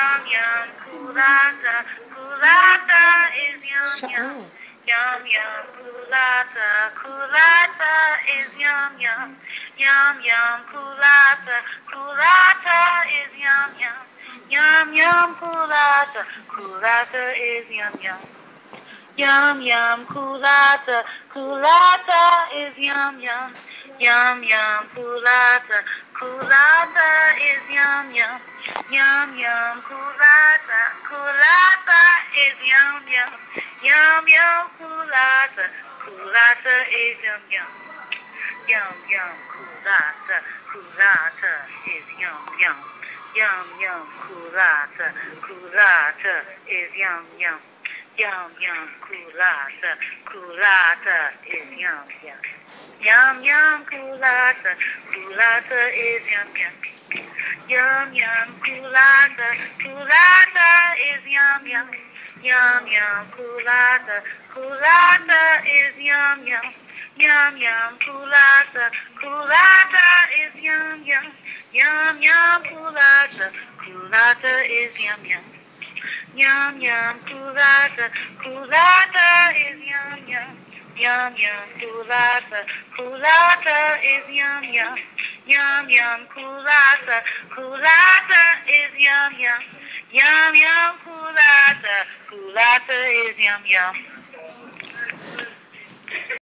yum yum coolatta, coolatta is yum Shut yum. up. Yum yum coolatta, coolatta is yum yum. Yum yum coolatta, coolatta is yum yum. Yum yum coolatta, coolatta is yum yum. Yum yum coolatta, coolatta is yum yum. Yum yum coolatta, coolatta is yum yum. Yum yum coolatta, coolatta is yum yum. Yum yum coolatta, coolatta is yum yum. Yum yum coolatta, coolatta is yum yum. Yum yum coolatta, coolatta is yum yum. Yum yum coolatta, coolatta is yum yum. Yum yum coolatta, coolatta is yum yum. Yum yum coolatta, coolatta is yum yum. Yum yum coolatta, coolatta is yum yum. Yum yum coolatta, coolatta is yum yum. Yum yum coolatta, coolatta is yum yum. Yum yum coolatta, coolatta is yum yum. Yum yum coolatta, coolatta is yum yum. Yum yum coolatta, coolatta is yum yum. Yum yum coolatta, coolatta is yum yum.